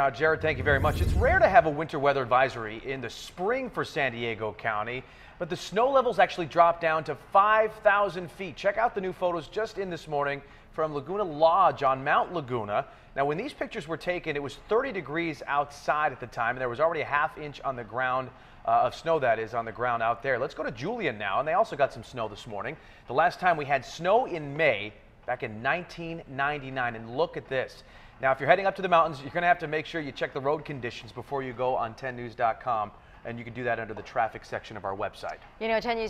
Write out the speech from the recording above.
Now, Jared, thank you very much. It's rare to have a winter weather advisory in the spring for San Diego County, but the snow levels actually dropped down to 5,000 feet. Check out the new photos just in this morning from Laguna Lodge on Mount Laguna. Now, when these pictures were taken, it was 30 degrees outside at the time, and there was already a half inch on the ground uh, of snow that is on the ground out there. Let's go to Julian now, and they also got some snow this morning. The last time we had snow in May back in 1999, and look at this. Now, if you're heading up to the mountains, you're going to have to make sure you check the road conditions before you go on 10news.com, and you can do that under the traffic section of our website. You know, 10 News